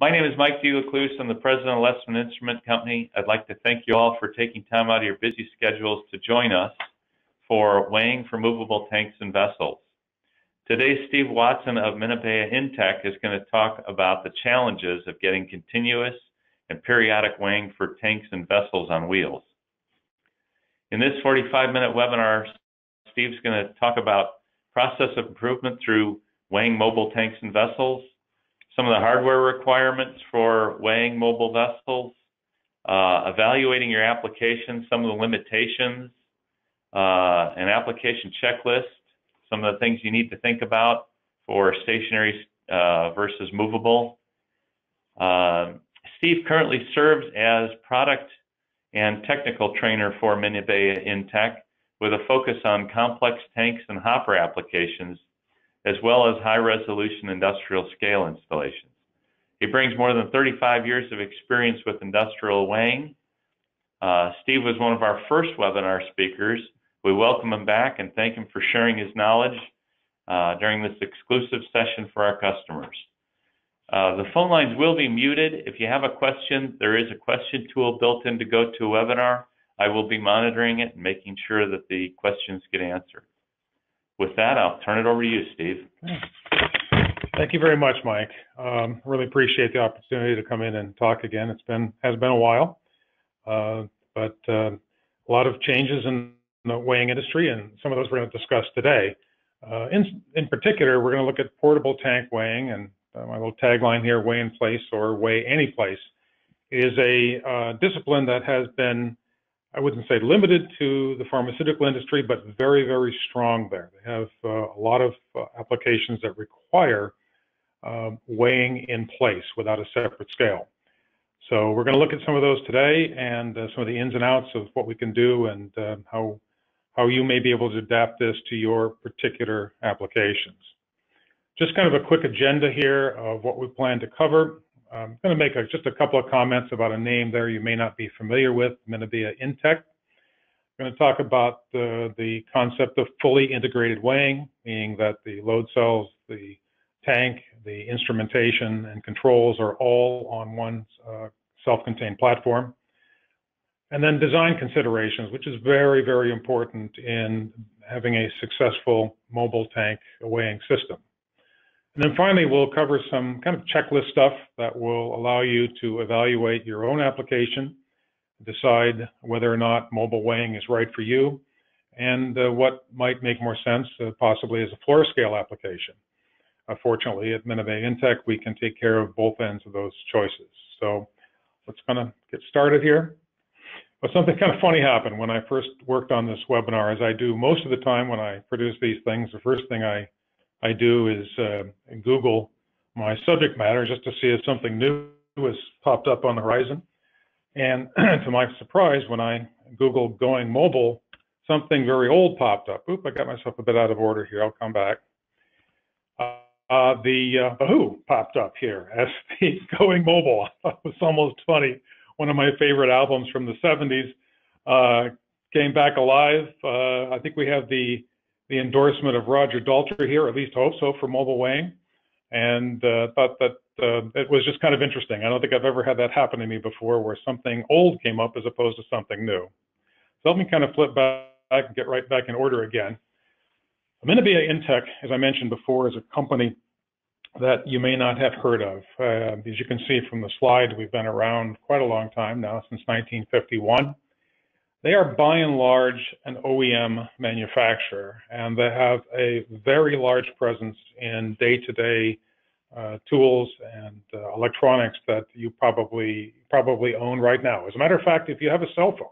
My name is Mike DeLaCluse. I'm the president of Lesman Instrument Company. I'd like to thank you all for taking time out of your busy schedules to join us for weighing for movable tanks and vessels. Today, Steve Watson of Minebea Intec is going to talk about the challenges of getting continuous and periodic weighing for tanks and vessels on wheels. In this 45 minute webinar, Steve's going to talk about process of improvement through weighing mobile tanks and vessels, some of the hardware requirements for weighing mobile vessels, uh, evaluating your application, some of the limitations, uh, an application checklist, some of the things you need to think about for stationary uh, versus movable. Uh, Steve currently serves as product and technical trainer for Minebea Intec with a focus on complex tanks and hopper applications as well as high resolution industrial scale installations. He brings more than 35 years of experience with industrial weighing. Uh, Steve was one of our first webinar speakers. We welcome him back and thank him for sharing his knowledge uh, during this exclusive session for our customers. Uh, the phone lines will be muted. If you have a question, there is a question tool built in to GoToWebinar. I will be monitoring it and making sure that the questions get answered. With that, I'll turn it over to you, Steve. Thank you very much, Mike. Um, really appreciate the opportunity to come in and talk again. It's been has been a while, uh, but uh, a lot of changes in the weighing industry, and some of those we're going to discuss today. Uh, in in particular, we're going to look at portable tank weighing, and uh, my little tagline here: "Weigh in place or weigh any place," is a uh, discipline that has been I wouldn't say limited to the pharmaceutical industry, but very, very strong there. They have uh, a lot of uh, applications that require uh, weighing in place without a separate scale. So we're going to look at some of those today and uh, some of the ins and outs of what we can do and uh, how how you may be able to adapt this to your particular applications. Just kind of a quick agenda here of what we plan to cover. I'm going to make a, just a couple of comments about a name there you may not be familiar with, Minebea Intec. I'm going to talk about the, the concept of fully integrated weighing, meaning that the load cells, the tank, the instrumentation, and controls are all on one uh, self-contained platform. And then design considerations, which is very, very important in having a successful mobile tank weighing system. And then finally, we'll cover some kind of checklist stuff that will allow you to evaluate your own application, decide whether or not mobile weighing is right for you, and uh, what might make more sense, uh, possibly as a floor scale application. Uh, fortunately, at Minebea Intec, we can take care of both ends of those choices. So let's kind of get started here. But something kind of funny happened when I first worked on this webinar, as I do most of the time when I produce these things. The first thing I I do is uh, Google my subject matter just to see if something new has popped up on the horizon. And to my surprise, when I Google going mobile, something very old popped up. Oop, I got myself a bit out of order here. I'll come back. Uh, uh, the uh, Who popped up here as the going mobile. it was almost funny. One of my favorite albums from the 70s uh, came back alive. Uh, I think we have the the endorsement of Roger Daltrey here, at least hope so, for mobile weighing, and uh, thought that uh, it was just kind of interesting. I don't think I've ever had that happen to me before, where something old came up as opposed to something new. So let me kind of flip back and get right back in order again. Minebea Intec, as I mentioned before, is a company that you may not have heard of. Uh, as you can see from the slide, we've been around quite a long time now, since 1951. They are by and large an OEM manufacturer, and they have a very large presence in day-to-day uh, tools and uh, electronics that you probably probably own right now. As a matter of fact, if you have a cell phone,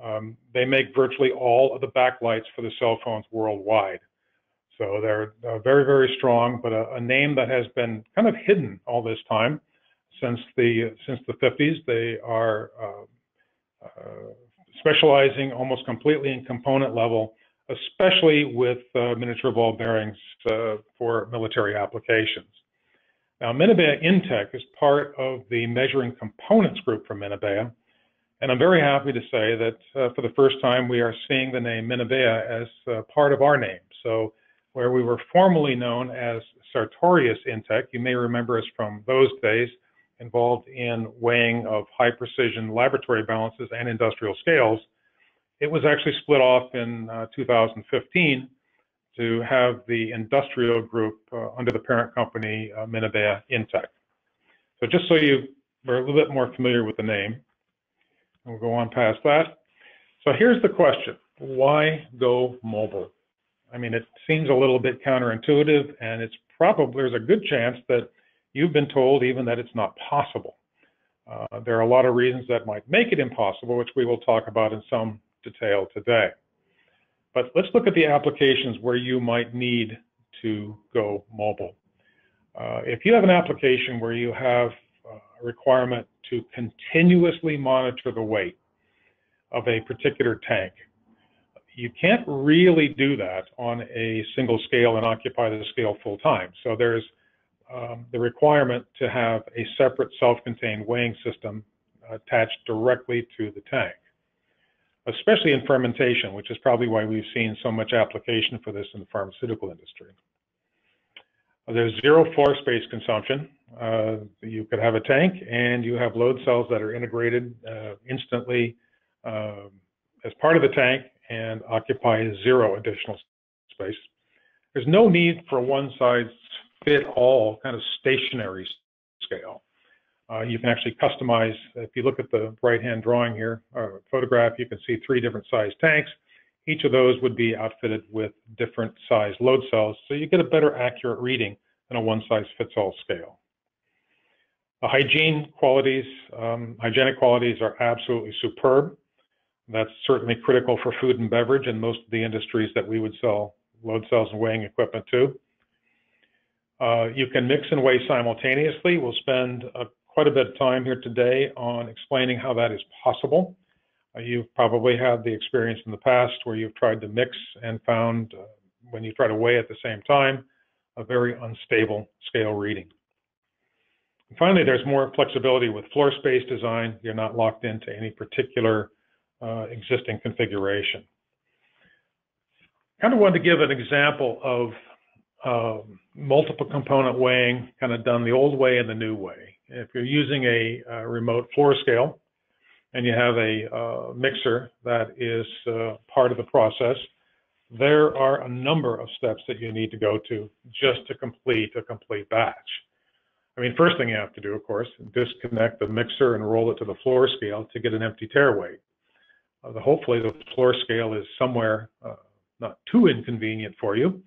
um, they make virtually all of the backlights for the cell phones worldwide. So they're uh, very, very strong, but a, a, name that has been kind of hidden all this time since the since the 50s. They are uh, uh, specializing almost completely in component level, especially with uh, miniature ball bearings uh, for military applications. Now, Minebea Intec is part of the measuring components group from Minebea, and I'm very happy to say that uh, for the first time we are seeing the name Minebea as uh, part of our name. So, where we were formerly known as Sartorius Intec, you may remember us from those days. Involved in weighing of high precision laboratory balances and industrial scales, it was actually split off in uh, 2015 to have the industrial group uh, under the parent company, uh, Minebea Intec. So just so you are a little bit more familiar with the name, we'll go on past that. So here's the question, why go mobile? I mean, it seems a little bit counterintuitive and it's probably, there's a good chance that you've been told even that it's not possible. Uh, there are a lot of reasons that might make it impossible, which we will talk about in some detail today. But let's look at the applications where you might need to go mobile. Uh, if you have an application where you have uh, a requirement to continuously monitor the weight of a particular tank, you can't really do that on a single scale and occupy the scale full time. So there's um, the requirement to have a separate self-contained weighing system attached directly to the tank especially in fermentation, which is probably why we've seen so much application for this in the pharmaceutical industry. There's zero floor space consumption. Uh, you could have a tank and you have load cells that are integrated uh, instantly uh, as part of the tank and occupy zero additional space. There's no need for one size fit all kind of stationary scale. Uh, you can actually customize, if you look at the right-hand drawing here, or photograph, you can see three different size tanks. Each of those would be outfitted with different size load cells, so you get a better accurate reading than a one-size-fits-all scale. The hygiene qualities, um, hygienic qualities are absolutely superb. That's certainly critical for food and beverage and most of the industries that we would sell load cells and weighing equipment to. Uh, you can mix and weigh simultaneously. We'll spend a quite a bit of time here today on explaining how that is possible. Uh, you've probably had the experience in the past where you've tried to mix and found uh, when you try to weigh at the same time, a very unstable scale reading. And finally, there's more flexibility with floor space design. You're not locked into any particular uh, existing configuration. Kind of wanted to give an example of uh, multiple component weighing, kind of done the old way and the new way. If you're using a, a remote floor scale and you have a uh, mixer that is uh, part of the process, there are a number of steps that you need to go to just to complete a complete batch. I mean, first thing you have to do, of course, disconnect the mixer and roll it to the floor scale to get an empty tare weight. Uh, the, hopefully the floor scale is somewhere uh, not too inconvenient for you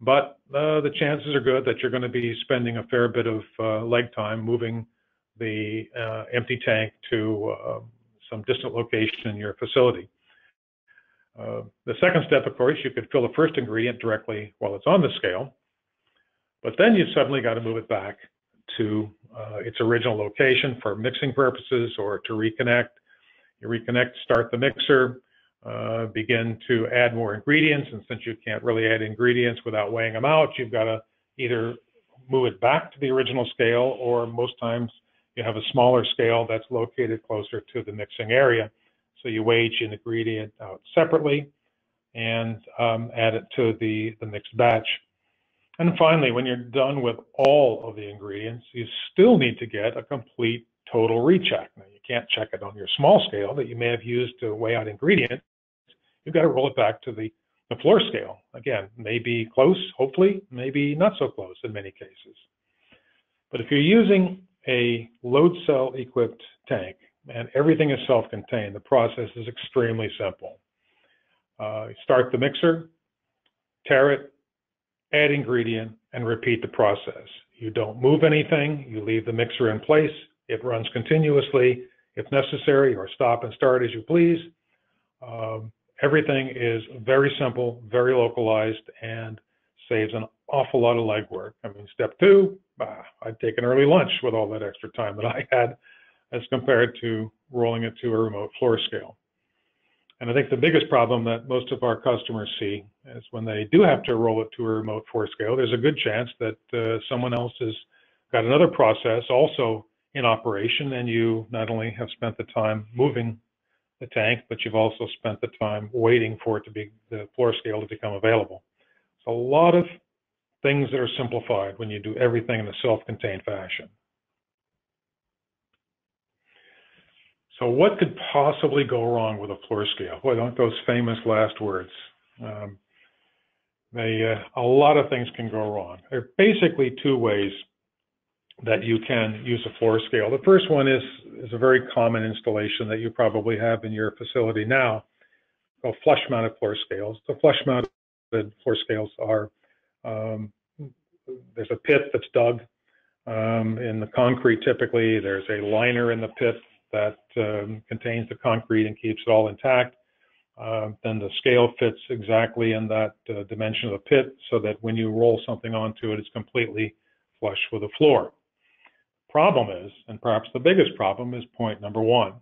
but uh, the chances are good that you're going to be spending a fair bit of uh, leg time moving the uh, empty tank to uh, some distant location in your facility. Uh, the second step, of course, you could fill the first ingredient directly while it's on the scale, but then you've suddenly got to move it back to uh, its original location for mixing purposes or to reconnect. You reconnect, start the mixer, uh, begin to add more ingredients. And since you can't really add ingredients without weighing them out, you've got to either move it back to the original scale, or most times you have a smaller scale that's located closer to the mixing area. So you weigh each ingredient out separately and um, add it to the, the mixed batch. And finally, when you're done with all of the ingredients, you still need to get a complete total recheck. Now, you can't check it on your small scale that you may have used to weigh out ingredients. You've got to roll it back to the, the floor scale. Again, maybe close, hopefully, maybe not so close in many cases. But if you're using a load cell equipped tank and everything is self-contained, the process is extremely simple. Uh, start the mixer, tare it, add ingredient, and repeat the process. You don't move anything, you leave the mixer in place, it runs continuously if necessary, or stop and start as you please. Um, everything is very simple, very localized, and saves an awful lot of legwork. I mean, step two, bah, I'd take an early lunch with all that extra time that I had as compared to rolling it to a remote floor scale. And I think the biggest problem that most of our customers see is when they do have to roll it to a remote floor scale, there's a good chance that uh, someone else has got another process also in operation, and you not only have spent the time moving the tank, but you've also spent the time waiting for it to be the floor scale to become available. So a lot of things that are simplified when you do everything in a self-contained fashion. So what could possibly go wrong with a floor scale? What aren't those famous last words? Um, they, uh, a lot of things can go wrong. There are basically two ways that you can use a floor scale. The first one is, is a very common installation that you probably have in your facility now called flush mounted floor scales. The flush mounted floor scales are, um, there's a pit that's dug um, in the concrete typically. There's a liner in the pit that um, contains the concrete and keeps it all intact. Uh, then the scale fits exactly in that uh, dimension of the pit so that when you roll something onto it, it's completely flush with the floor. Problem is, and perhaps the biggest problem is point number one.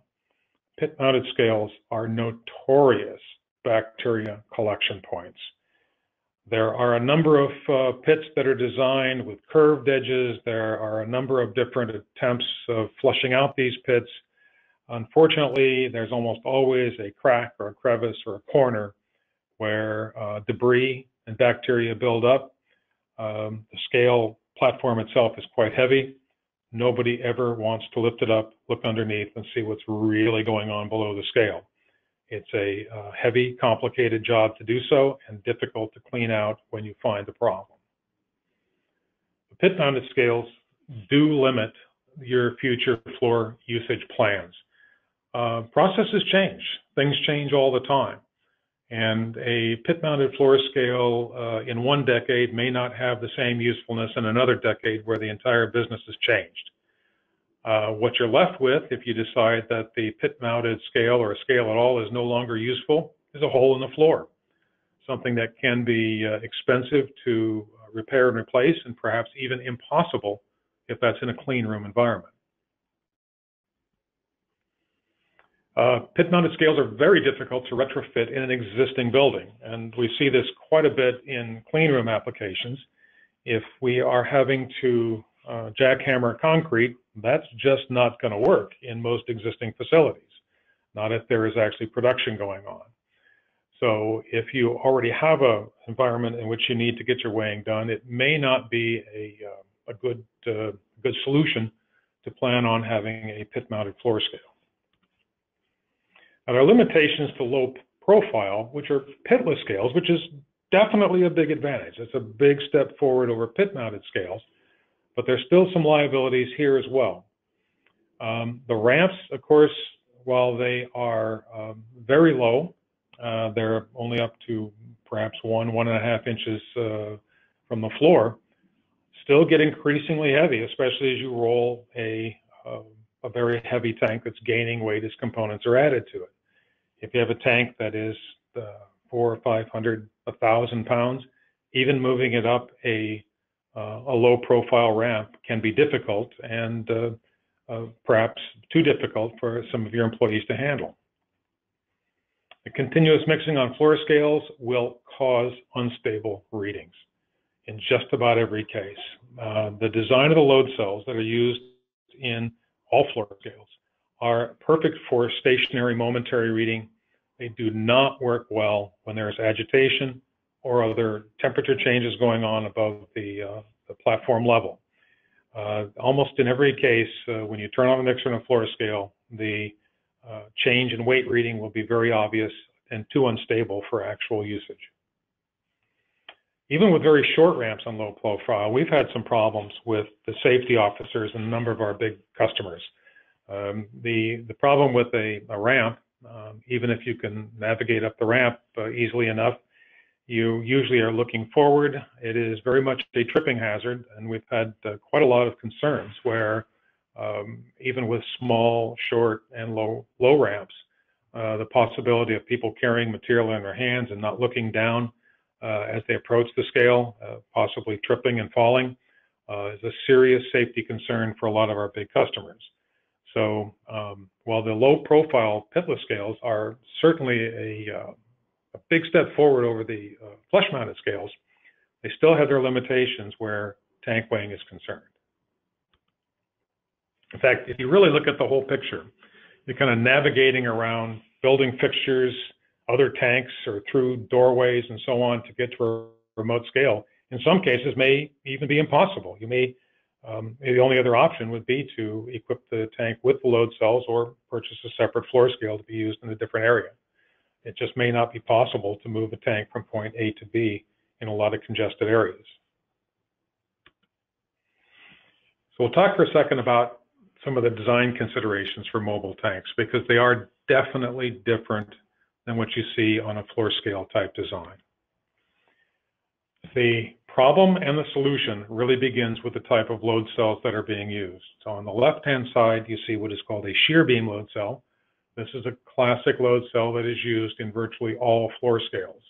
Pit mounted scales are notorious bacteria collection points. There are a number of uh, pits that are designed with curved edges. There are a number of different attempts of flushing out these pits. Unfortunately, there's almost always a crack or a crevice or a corner where uh, debris and bacteria build up. Um, the scale platform itself is quite heavy. Nobody ever wants to lift it up, look underneath, and see what's really going on below the scale. It's a uh, heavy, complicated job to do so and difficult to clean out when you find the problem. The pit mounted scales do limit your future floor usage plans. Uh, processes change, things change all the time. And a pit mounted floor scale uh, in one decade may not have the same usefulness in another decade where the entire business has changed. Uh, what you're left with, if you decide that the pit mounted scale or a scale at all is no longer useful, is a hole in the floor. Something that can be uh, expensive to repair and replace, and perhaps even impossible if that's in a clean room environment. Uh, pit mounted scales are very difficult to retrofit in an existing building, and we see this quite a bit in clean room applications. If we are having to uh, jackhammer concrete, that's just not going to work in most existing facilities, not if there is actually production going on. So if you already have a environment in which you need to get your weighing done, it may not be a, uh, a good, uh, good solution to plan on having a pit mounted floor scale. Now, there are limitations to low profile, which are pitless scales, which is definitely a big advantage. It's a big step forward over pit mounted scales, but there's still some liabilities here as well. Um, the ramps, of course, while they are um, very low, uh, they're only up to perhaps one, one and a half inches uh, from the floor, still get increasingly heavy, especially as you roll a, uh, a very heavy tank that's gaining weight as components are added to it. If you have a tank that is uh, four or five hundred, a thousand pounds, even moving it up a uh, a low profile ramp can be difficult and uh, uh, perhaps too difficult for some of your employees to handle. The continuous mixing on floor scales will cause unstable readings in just about every case. Uh, the design of the load cells that are used in all floor scales are perfect for stationary momentary reading. They do not work well when there's agitation or other temperature changes going on above the, uh, the platform level. Uh, almost in every case, uh, when you turn on the mixer on a floor scale, the uh, change in weight reading will be very obvious and too unstable for actual usage. Even with very short ramps on low profile, we've had some problems with the safety officers and a number of our big customers. Um, the the problem with a, a ramp, um, even if you can navigate up the ramp uh, easily enough, you usually are looking forward. It is very much a tripping hazard, and we've had uh, quite a lot of concerns where um, even with small, short, and low low ramps, uh, the possibility of people carrying material in their hands and not looking down uh, as they approach the scale, uh, possibly tripping and falling, uh, is a serious safety concern for a lot of our big customers. So um, while the low profile pitless scales are certainly a, uh, a big step forward over the uh, flush mounted scales, they still have their limitations where tank weighing is concerned. In fact, if you really look at the whole picture, you're kind of navigating around building fixtures, other tanks, or through doorways and so on to get to a remote scale. In some cases, may even be impossible. You may Um, the only other option would be to equip the tank with the load cells or purchase a separate floor scale to be used in a different area. It just may not be possible to move a tank from point A to B in a lot of congested areas. So we'll talk for a second about some of the design considerations for mobile tanks because they are definitely different than what you see on a floor scale type design. The problem and the solution really begins with the type of load cells that are being used. So on the left-hand side, you see what is called a shear beam load cell. This is a classic load cell that is used in virtually all floor scales.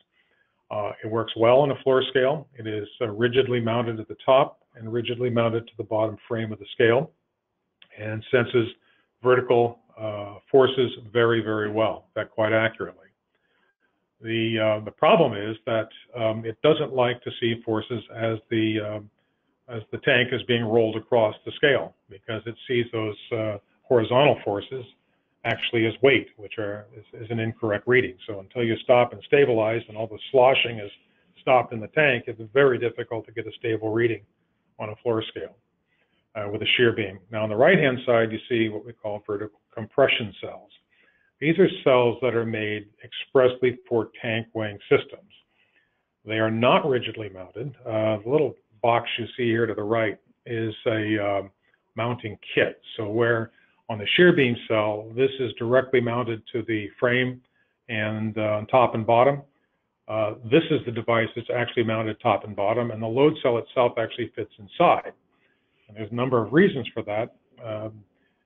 Uh, it works well on a floor scale. It is uh, rigidly mounted at the top and rigidly mounted to the bottom frame of the scale and senses vertical uh, forces very, very well, that quite accurately. The, uh, the problem is that um, it doesn't like to see forces as the, um, as the tank is being rolled across the scale because it sees those uh, horizontal forces actually as weight, which are, is, is, an incorrect reading. So until you stop and stabilize and all the sloshing is stopped in the tank, it's very difficult to get a stable reading on a floor scale uh, with a shear beam. Now on the right-hand side, you see what we call vertical compression cells. These are cells that are made expressly for tank weighing systems. They are not rigidly mounted. Uh, the little box you see here to the right is a uh, mounting kit. So where on the shear beam cell, this is directly mounted to the frame and uh, on top and bottom. Uh, this is the device that's actually mounted top and bottom, and the load cell itself actually fits inside. And there's a number of reasons for that. Um,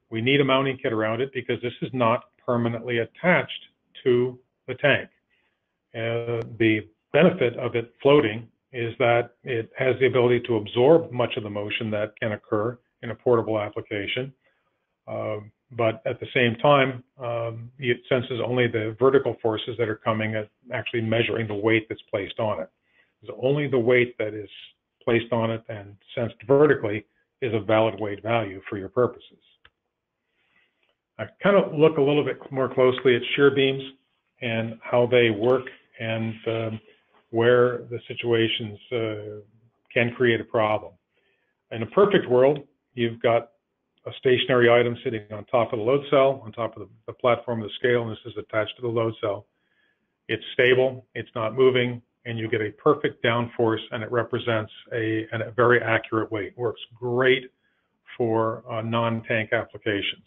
we need a mounting kit around it because this is not permanently attached to the tank. Uh, the benefit of it floating is that it has the ability to absorb much of the motion that can occur in a portable application. Um, but at the same time, um, it senses only the vertical forces that are coming at actually measuring the weight that's placed on it. It's only the weight that is placed on it and sensed vertically is a valid weight value for your purposes. I kind of look a little bit more closely at shear beams and how they work and um, where the situations uh, can create a problem. In a perfect world, you've got a stationary item sitting on top of the load cell, on top of the, the platform of the scale, and this is attached to the load cell. It's stable, it's not moving, and you get a perfect downforce, and it represents a, a very accurate weight. Works great for uh, non-tank applications.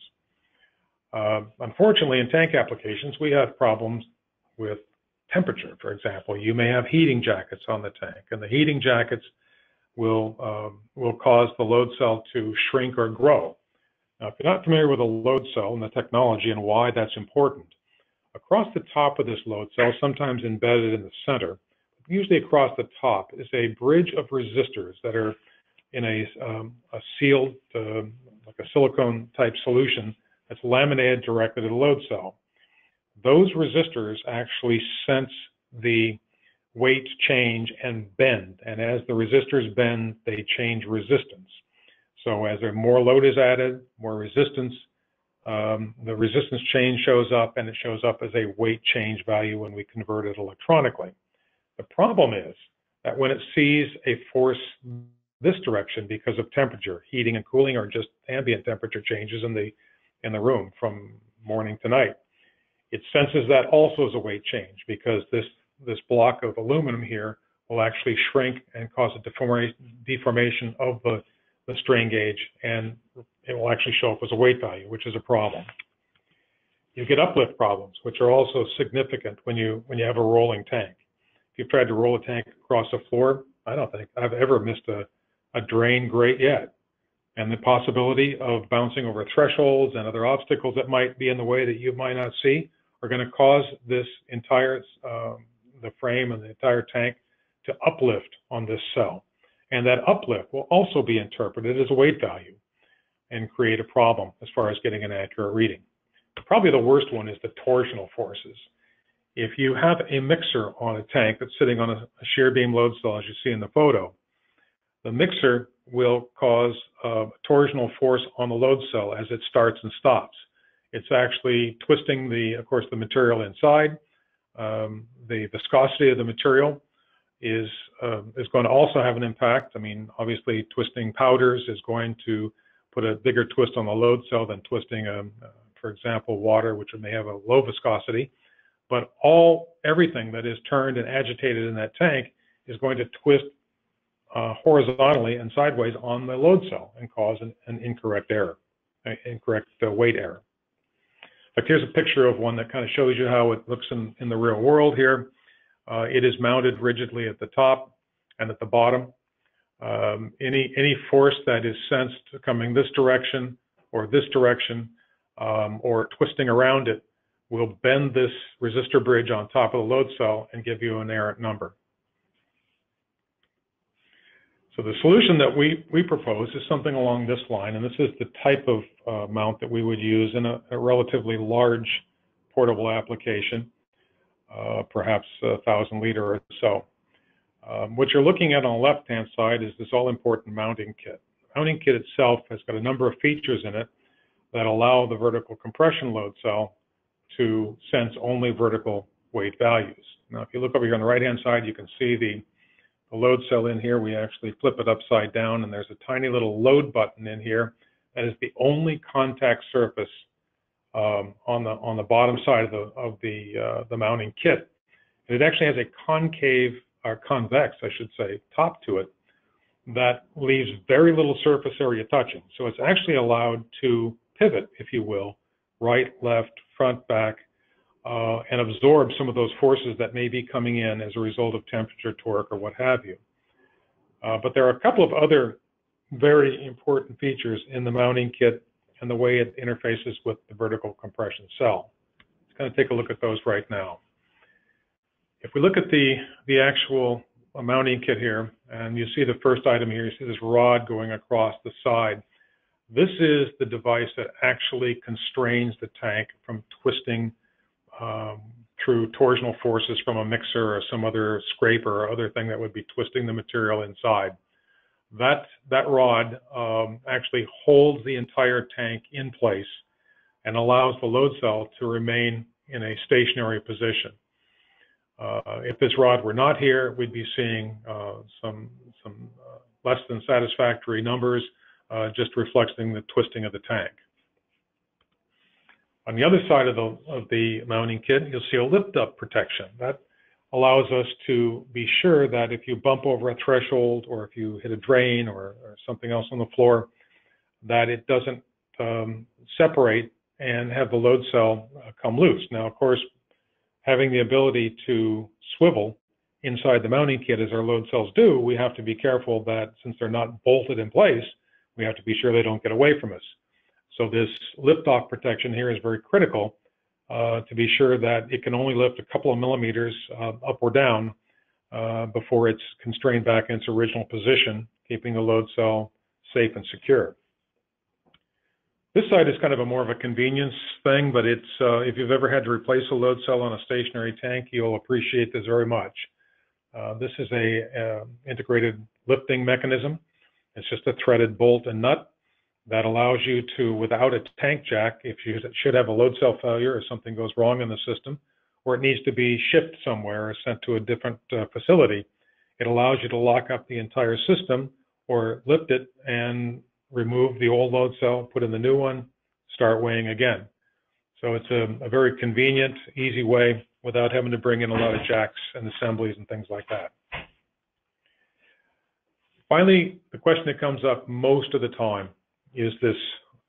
Uh, unfortunately, in tank applications, we have problems with temperature. For example, you may have heating jackets on the tank, and the heating jackets will um, will cause the load cell to shrink or grow. Now, if you're not familiar with a load cell and the technology and why that's important, across the top of this load cell, sometimes embedded in the center, usually across the top, is a bridge of resistors that are in a, um, a sealed, uh, like a silicone type solution that's laminated directly to the load cell. Those resistors actually sense the weight change and bend. And as the resistors bend, they change resistance. So as more load is added, more resistance, um, the resistance change shows up and it shows up as a weight change value when we convert it electronically. The problem is that when it sees a force this direction because of temperature, heating and cooling, or just ambient temperature changes in the in the room from morning to night, it senses that also as a weight change because this this block of aluminum here will actually shrink and cause a deformation deformation of the the strain gauge, and it will actually show up as a weight value, which is a problem. You get uplift problems, which are also significant when you when you have a rolling tank. If you've tried to roll a tank across a floor, I don't think I've ever missed a, a drain grate yet. And the possibility of bouncing over thresholds and other obstacles that might be in the way that you might not see are going to cause this entire um, the frame and the entire tank to uplift on this cell. And that uplift will also be interpreted as a weight value and create a problem as far as getting an accurate reading. Probably the worst one is the torsional forces. If you have a mixer on a tank that's sitting on a, a shear beam load cell, as you see in the photo, the mixer will cause a torsional force on the load cell as it starts and stops. It's actually twisting the, of course, the material inside, um, the viscosity of the material, is uh, is going to also have an impact. I mean, obviously, twisting powders is going to put a bigger twist on the load cell than twisting, um, uh, for example, water, which may have a low viscosity. But all everything that is turned and agitated in that tank is going to twist uh, horizontally and sideways on the load cell and cause an, an incorrect error, incorrect uh, weight error. Like here's a picture of one that kind of shows you how it looks in, in the real world here. Uh, it is mounted rigidly at the top and at the bottom. Um, any any force that is sensed coming this direction or this direction um, or twisting around it will bend this resistor bridge on top of the load cell and give you an errant number. So the solution that we, we propose is something along this line, and this is the type of uh, mount that we would use in a, a relatively large portable application, uh, perhaps a thousand liter or so. Um, what you're looking at on the left-hand side is this all-important mounting kit. The mounting kit itself has got a number of features in it that allow the vertical compression load cell to sense only vertical weight values. Now, if you look over here on the right-hand side, you can see the the load cell in here, we actually flip it upside down and there's a tiny little load button in here. That is the only contact surface um, on the on the bottom side of the of the uh, the mounting kit. And it actually has a concave or convex, I should say, top to it that leaves very little surface area touching. So it's actually allowed to pivot, if you will, right, left, front, back, uh, and absorb some of those forces that may be coming in as a result of temperature, torque, or what have you. Uh, but there are a couple of other very important features in the mounting kit and the way it interfaces with the vertical compression cell. Let's kind of take a look at those right now. If we look at the, the actual mounting kit here, and you see the first item here, you see this rod going across the side. This is the device that actually constrains the tank from twisting um, through torsional forces from a mixer or some other scraper or other thing that would be twisting the material inside. That, that rod um, actually holds the entire tank in place and allows the load cell to remain in a stationary position. Uh, if this rod were not here, we'd be seeing uh, some, some uh, less than satisfactory numbers, uh, just reflecting the twisting of the tank. On the other side of the, of the mounting kit, you'll see a lift up protection. That allows us to be sure that if you bump over a threshold or if you hit a drain or, or something else on the floor, that it doesn't um, separate and have the load cell uh, come loose. Now, of course, having the ability to swivel inside the mounting kit as our load cells do, we have to be careful that since they're not bolted in place, we have to be sure they don't get away from us. So this lift-off protection here is very critical uh, to be sure that it can only lift a couple of millimeters uh, up or down uh, before it's constrained back in its original position, keeping the load cell safe and secure. This side is kind of a more of a convenience thing, but it's uh, if you've ever had to replace a load cell on a stationary tank, you'll appreciate this very much. Uh, this is a uh, integrated lifting mechanism. It's just a threaded bolt and nut that allows you to, without a tank jack, if you should have a load cell failure or something goes wrong in the system, or it needs to be shipped somewhere or sent to a different uh, facility, it allows you to lock up the entire system or lift it and remove the old load cell, put in the new one, start weighing again. So it's a, a very convenient, easy way without having to bring in a lot of jacks and assemblies and things like that. Finally, the question that comes up most of the time is this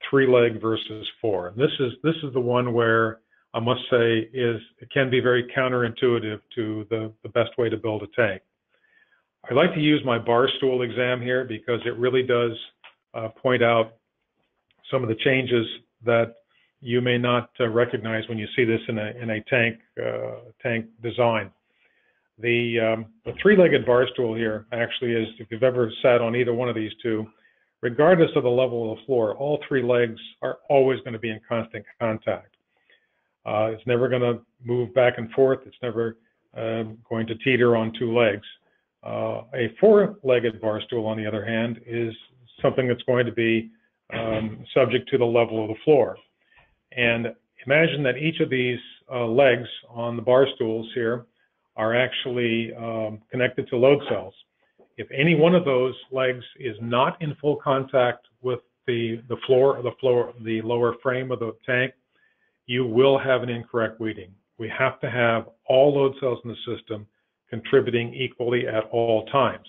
three leg versus four. And This is this is the one where I must say is it can be very counterintuitive to the, the best way to build a tank. I like to use my bar stool exam here because it really does uh, point out some of the changes that you may not uh, recognize when you see this in a in a tank uh, tank design. The um, the three-legged bar stool here actually is, if you've ever sat on either one of these two, regardless of the level of the floor, all three legs are always going to be in constant contact. Uh, it's never going to move back and forth. It's never uh, going to teeter on two legs. Uh, a four-legged bar stool, on the other hand, is something that's going to be um, subject to the level of the floor. And imagine that each of these uh, legs on the bar stools here are actually um, connected to load cells. If any one of those legs is not in full contact with the, the floor, of the floor, the lower frame of the tank, you will have an incorrect reading. We have to have all load cells in the system contributing equally at all times.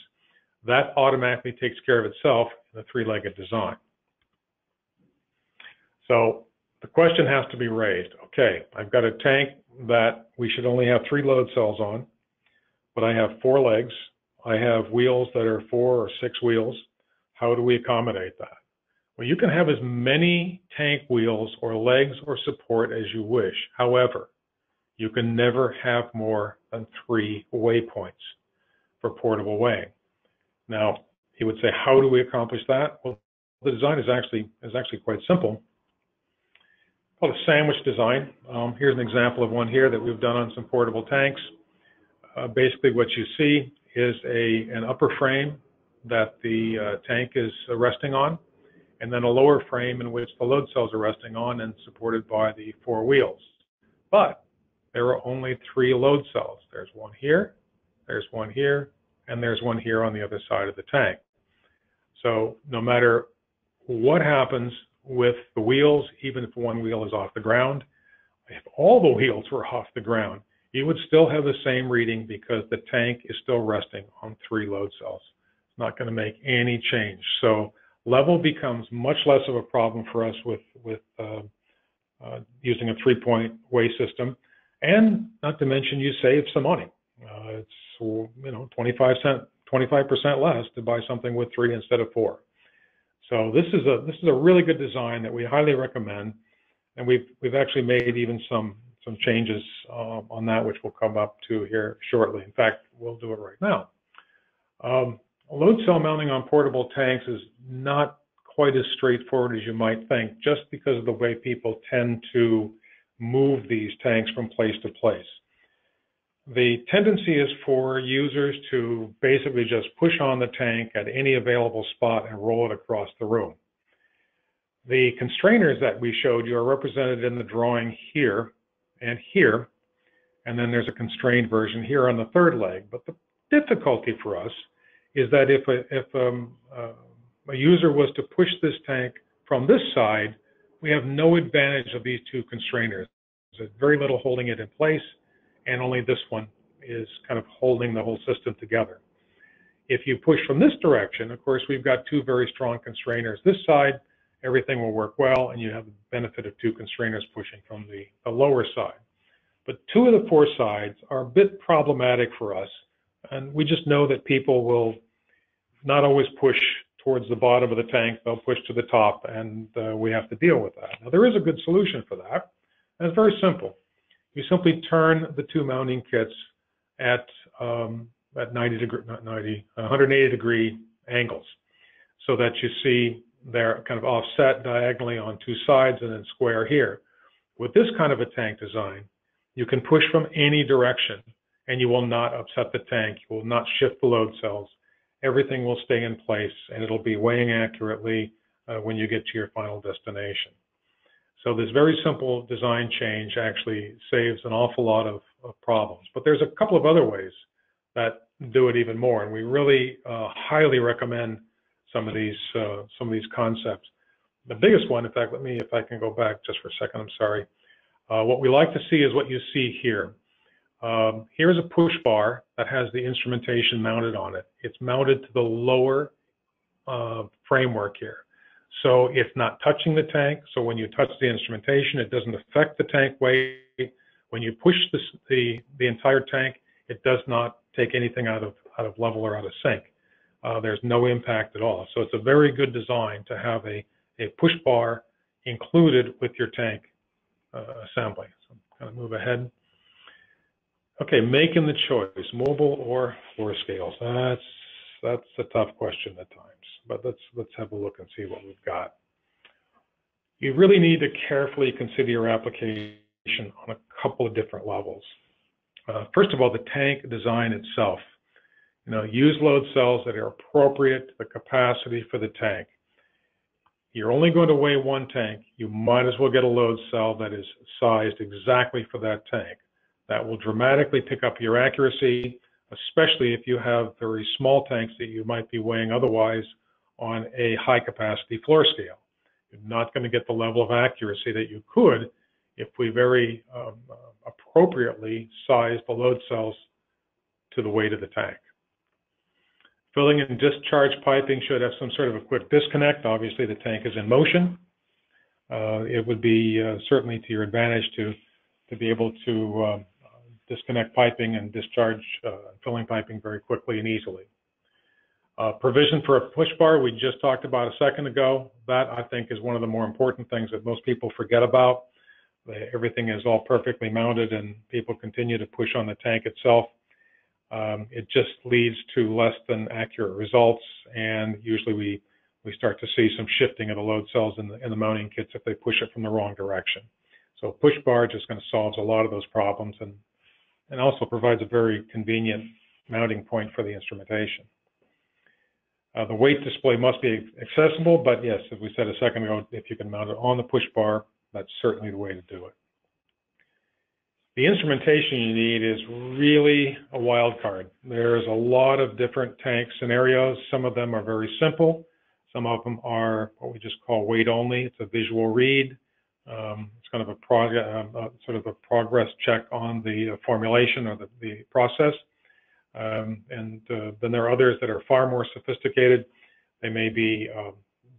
That automatically takes care of itself in a three-legged design. So the question has to be raised. Okay, I've got a tank that we should only have three load cells on, but I have four legs. I have wheels that are four or six wheels. How do we accommodate that? Well, you can have as many tank wheels or legs or support as you wish. However, you can never have more than three waypoints for portable weighing. Now, he would say, how do we accomplish that? Well, the design is actually is actually quite simple called a sandwich design. Um, here's an example of one here that we've done on some portable tanks. Uh, basically what you see is a an upper frame that the uh, tank is resting on, and then a lower frame in which the load cells are resting on and supported by the four wheels. But there are only three load cells. There's one here, there's one here, and there's one here on the other side of the tank. So no matter what happens with the wheels, even if one wheel is off the ground. If all the wheels were off the ground, you would still have the same reading because the tank is still resting on three load cells. It's not going to make any change. So level becomes much less of a problem for us with, with uh, uh, using a three-point weigh system. And not to mention you save some money. Uh, it's, you know, 25 cent, 25% less to buy something with three instead of four. So this is a this is a really good design that we highly recommend, and we've we've actually made even some some changes uh, on that, which we'll come up to here shortly. In fact, we'll do it right now. Um, load cell mounting on portable tanks is not quite as straightforward as you might think, just because of the way people tend to move these tanks from place to place. The tendency is for users to basically just push on the tank at any available spot and roll it across the room. The constrainers that we showed you are represented in the drawing here and here, and then there's a constrained version here on the third leg. But the difficulty for us is that if a, if um, uh, a user was to push this tank from this side, we have no advantage of these two constrainers. There's very little holding it in place and only this one is kind of holding the whole system together. If you push from this direction, of course, we've got two very strong constrainers. This side, everything will work well, and you have the benefit of two constrainers pushing from the, the lower side. But two of the four sides are a bit problematic for us, and we just know that people will not always push towards the bottom of the tank, they'll push to the top, and uh, we have to deal with that. Now, there is a good solution for that, and it's very simple you simply turn the two mounting kits at um, at 90 degree, not 90, 180 degree angles, so that you see they're kind of offset diagonally on two sides and then square here. With this kind of a tank design, you can push from any direction and you will not upset the tank. You will not shift the load cells. Everything will stay in place and it'll be weighing accurately uh, when you get to your final destination. So this very simple design change actually saves an awful lot of, of problems. But there's a couple of other ways that do it even more, and we really uh, highly recommend some of these uh, some of these concepts. The biggest one, in fact, let me if I can go back just for a second. I'm sorry. Uh, what we like to see is what you see here. Um, here's a push bar that has the instrumentation mounted on it. It's mounted to the lower uh, framework here. So it's not touching the tank. So when you touch the instrumentation, it doesn't affect the tank weight. When you push this, the, the entire tank, it does not take anything out of, out of level or out of sync. Uh, there's no impact at all. So it's a very good design to have a, a push bar included with your tank uh, assembly. So kind of move ahead. Okay, making the choice, mobile or floor scales. That's that's a tough question at times but let's let's have a look and see what we've got. You really need to carefully consider your application on a couple of different levels. Uh, first of all, the tank design itself. You know, use load cells that are appropriate to the capacity for the tank. You're only going to weigh one tank. You might as well get a load cell that is sized exactly for that tank. That will dramatically pick up your accuracy, especially if you have very small tanks that you might be weighing otherwise on a high capacity floor scale. You're not going to get the level of accuracy that you could if we very um, appropriately size the load cells to the weight of the tank. Filling and discharge piping should have some sort of a quick disconnect. Obviously, the tank is in motion. Uh, it would be uh, certainly to your advantage to to be able to uh, disconnect piping and discharge uh, filling piping very quickly and easily. Uh, provision for a push bar, we just talked about a second ago. That I think is one of the more important things that most people forget about. Everything is all perfectly mounted and people continue to push on the tank itself. Um, it just leads to less than accurate results and usually we we start to see some shifting of the load cells in the, in the mounting kits if they push it from the wrong direction. So push bar just going to solve a lot of those problems and, and also provides a very convenient mounting point for the instrumentation. Uh, the weight display must be accessible, but yes, as we said a second ago, if you can mount it on the push bar, that's certainly the way to do it. The instrumentation you need is really a wild card. There's a lot of different tank scenarios. Some of them are very simple. Some of them are what we just call weight only. It's a visual read. Um, it's kind of a, prog- uh, uh, sort of a progress check on the formulation or the, the process. Um, and uh, then there are others that are far more sophisticated. They may be uh,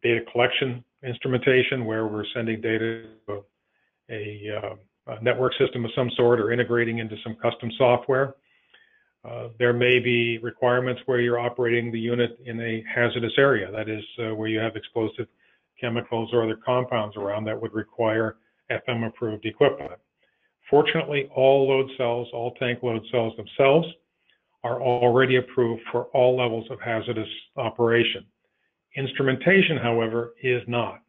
data collection instrumentation where we're sending data to a, uh, a, network system of some sort or integrating into some custom software. Uh, there may be requirements where you're operating the unit in a hazardous area, that is, uh, where you have explosive chemicals or other compounds around that would require FM approved equipment. Fortunately, all load cells, all tank load cells themselves are already approved for all levels of hazardous operation. Instrumentation, however, is not.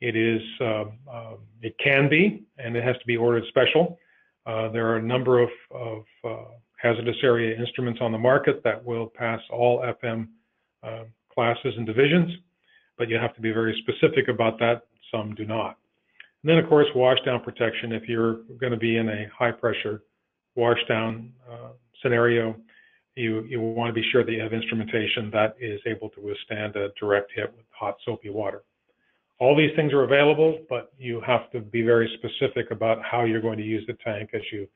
It is, uh, uh, it can be, and it has to be ordered special. Uh, there are a number of, of uh, hazardous area instruments on the market that will pass all FM uh, classes and divisions, but you have to be very specific about that. Some do not. And then, of course, washdown protection. If you're going to be in a high pressure washdown uh, scenario, you, you want to be sure that you have instrumentation that is able to withstand a direct hit with hot soapy water. All these things are available, but you have to be very specific about how you're going to use the tank as you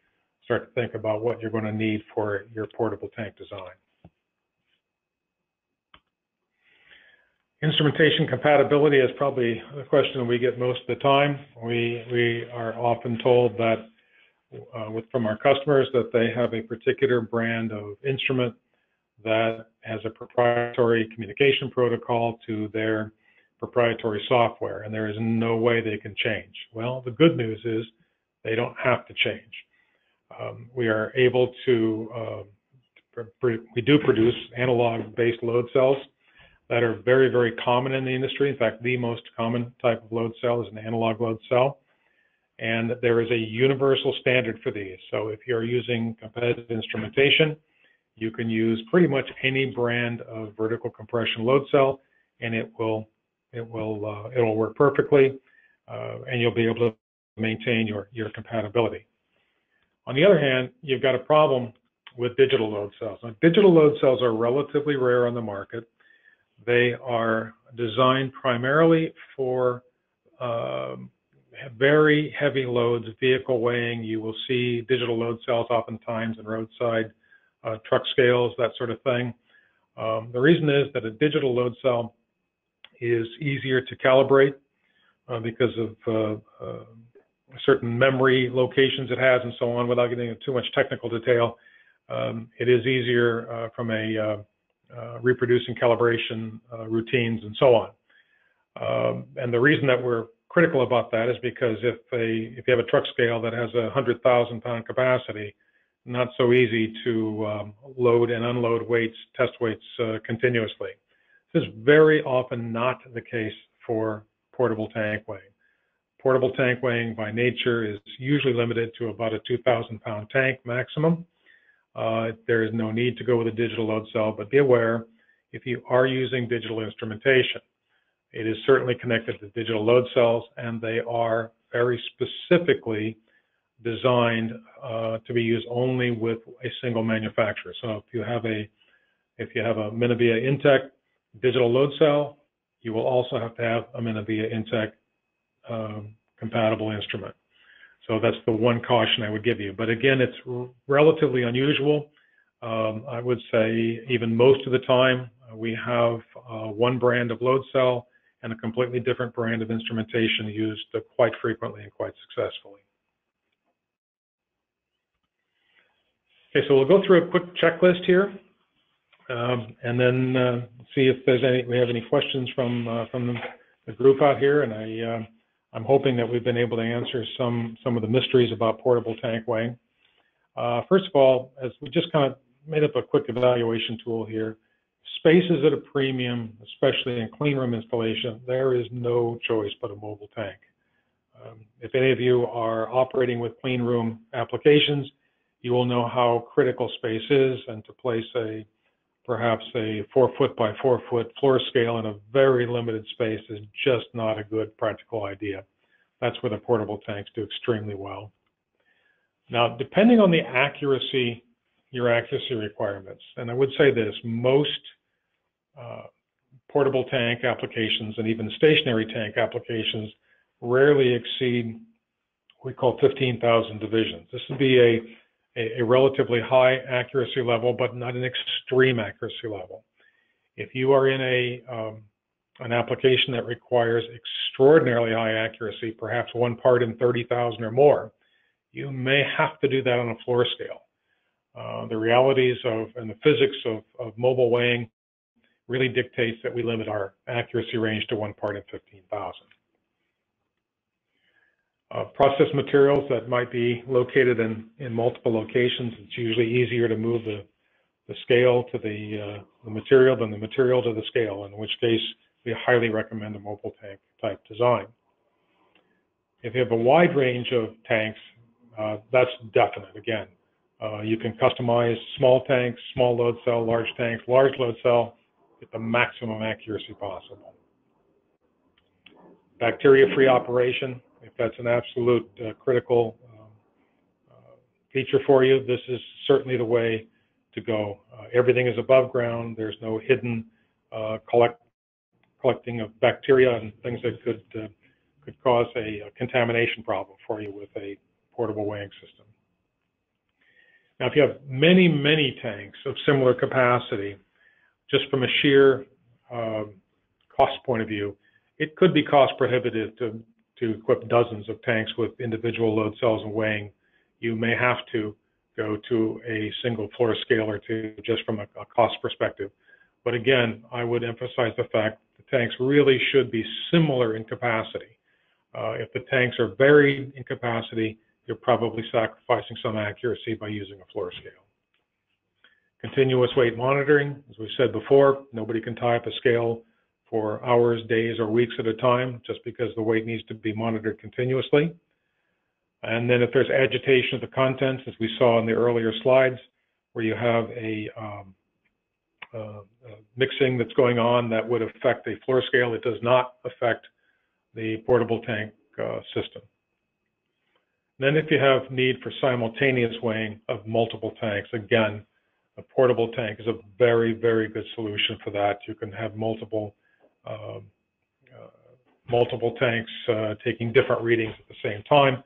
start to think about what you're going to need for your portable tank design. Instrumentation compatibility is probably the question we get most of the time. We, we are often told that uh, with from our customers that they have a particular brand of instrument that has a proprietary communication protocol to their proprietary software, and there is no way they can change. Well, the good news is they don't have to change. Um, we are able to, uh, we do produce analog-based load cells that are very, very common in the industry. In fact, the most common type of load cell is an analog load cell and there is a universal standard for these. So if you're using competitive instrumentation, you can use pretty much any brand of vertical compression load cell, and it will it will uh, it will work perfectly, uh, and you'll be able to maintain your your compatibility. On the other hand, you've got a problem with digital load cells. Now, digital load cells are relatively rare on the market. They are designed primarily for um, very heavy loads, vehicle weighing. You will see digital load cells oftentimes in roadside uh, truck scales, that sort of thing. Um, the reason is that a digital load cell is easier to calibrate uh, because of uh, uh certain memory locations it has and so on. Without getting into too much technical detail, um, it is easier uh, from a uh, reproducing calibration routines and so on. Um, and the reason that we're critical about that is because if a if you have a truck scale that has a hundred thousand pound capacity, not so easy to um, load and unload weights, test weights uh, continuously. This is very often not the case for portable tank weighing. Portable tank weighing by nature is usually limited to about a 2,000 pound tank maximum. Uh, there is no need to go with a digital load cell, but be aware if you are using digital instrumentation. It is certainly connected to digital load cells, and they are very specifically designed uh, to be used only with a single manufacturer. So if you have a if you have a Minebea Intec digital load cell, you will also have to have a Minebea Intec um, compatible instrument. So that's the one caution I would give you. But again, it's relatively unusual. Um, I would say even most of the time uh, we have uh, one brand of load cell and a completely different brand of instrumentation used quite frequently and quite successfully. Okay, so we'll go through a quick checklist here, um, and then uh, see if there's any we have any questions from uh, from the, group out here. And I uh, I'm hoping that we've been able to answer some some of the mysteries about portable tank weighing. Uh, first of all, as we just kind of made up a quick evaluation tool here, space is at a premium, especially in clean room installation. There is no choice but a mobile tank. Um, if any of you are operating with clean room applications, you will know how critical space is and to place a perhaps a four foot by four foot floor scale in a very limited space is just not a good practical idea. That's where the portable tanks do extremely well. Now, depending on the accuracy, your accuracy requirements, and I would say this, most uh, portable tank applications and even stationary tank applications rarely exceed what we call 15,000 divisions. This would be a a, a relatively high accuracy level, but not an extreme accuracy level. If you are in a um, an application that requires extraordinarily high accuracy, perhaps one part in 30,000 or more, you may have to do that on a floor scale. Uh, the realities of and the physics of, of mobile weighing really dictates that we limit our accuracy range to one part in 15,000 uh, process materials that might be located in, in multiple locations. It's usually easier to move the, the scale to the, uh, the material than the material to the scale, in which case we highly recommend a mobile tank type design. If you have a wide range of tanks, uh, that's definite. Again, uh, you can customize small tanks, small load cell, large tanks, large load cell, get the maximum accuracy possible. Bacteria-free operation, if that's an absolute uh, critical um, uh, feature for you, this is certainly the way to go. Uh, everything is above ground. There's no hidden uh, collect, collecting of bacteria and things that could uh, could cause a, a, contamination problem for you with a portable weighing system. Now, if you have many, many tanks of similar capacity, just from a sheer um, cost point of view, it could be cost prohibitive to to equip dozens of tanks with individual load cells and weighing, you may have to go to a single floor scale or two just from a, a cost perspective. But again, I would emphasize the fact the tanks really should be similar in capacity. Uh, if the tanks are varied in capacity, you're probably sacrificing some accuracy by using a floor scale. Continuous weight monitoring, as we said before, nobody can tie up a scale for hours, days, or weeks at a time, just because the weight needs to be monitored continuously. And then if there's agitation of the contents, as we saw in the earlier slides, where you have a, um, uh, mixing that's going on that would affect a floor scale, it does not affect the portable tank uh, system. Then if you have need for simultaneous weighing of multiple tanks, again, a portable tank is a very, very good solution for that. You can have multiple uh, multiple tanks uh, taking different readings at the same time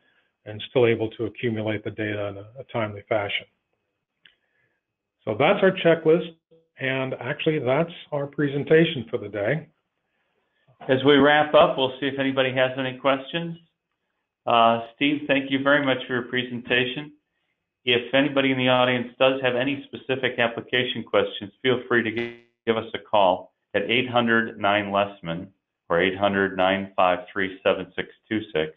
and still able to accumulate the data in a, a timely fashion. So that's our checklist, and actually that's our presentation for the day. As we wrap up, we'll see if anybody has any questions. Uh, Steve, thank you very much for your presentation. If anybody in the audience does have any specific application questions, feel free to give us a call at 800-9-LESMAN or 800-953-7626.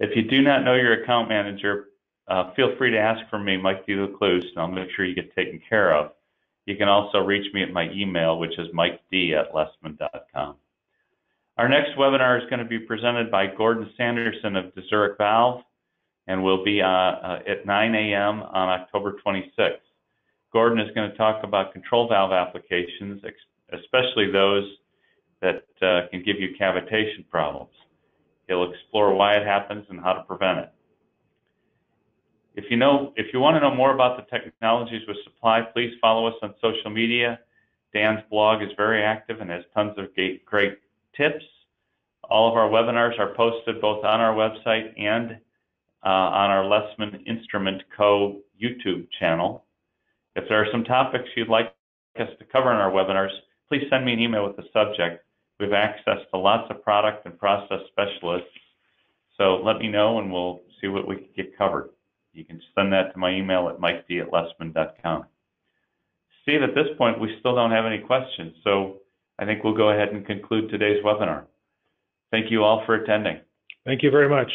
If you do not know your account manager, uh, feel free to ask for me, Mike DeLucluse, and I'll make sure you get taken care of. You can also reach me at my email, which is miked at lesman.com. Our next webinar is going to be presented by Gordon Sanderson of DeZURIK Valve and will be uh, uh, at 9 a.m. on October 26th. Gordon is going to talk about control valve applications, especially those that uh, can give you cavitation problems. He'll explore why it happens and how to prevent it. If you know, if you want to know more about the technologies with supply, please follow us on social media. Dan's blog is very active and has tons of great, tips. All of our webinars are posted both on our website and uh, on our Lesman Instrument Co. YouTube channel. If there are some topics you'd like us to cover in our webinars, please send me an email with the subject. We have access to lots of product and process specialists, so let me know and we'll see what we can get covered. You can send that to my email at miked at lesman.com. Steve, at this point, we still don't have any questions, so I think we'll go ahead and conclude today's webinar. Thank you all for attending. Thank you very much.